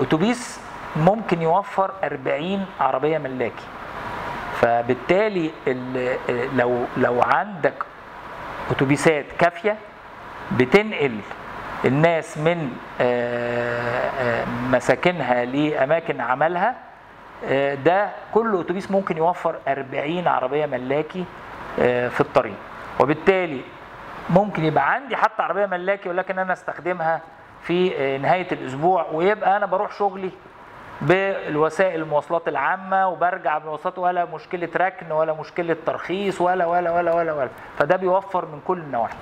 اتوبيس ممكن يوفر 40 عربية ملاكي. فبالتالي ال- لو لو عندك أتوبيسات كافية بتنقل الناس من آه، آه، مساكنها لأماكن عملها آه، ده كل أتوبيس ممكن يوفر 40 عربية ملاكي في الطريق. وبالتالي ممكن يبقى عندي حتى عربية ملاكي ولكن أنا أستخدمها في آه، نهاية الأسبوع ويبقى أنا بروح شغلي بالوسائل المواصلات العامة وبرجع بالمواصلات ولا مشكلة ركن ولا مشكلة ترخيص ولا ولا ولا ولا ولا. فده بيوفر من كل النواحي.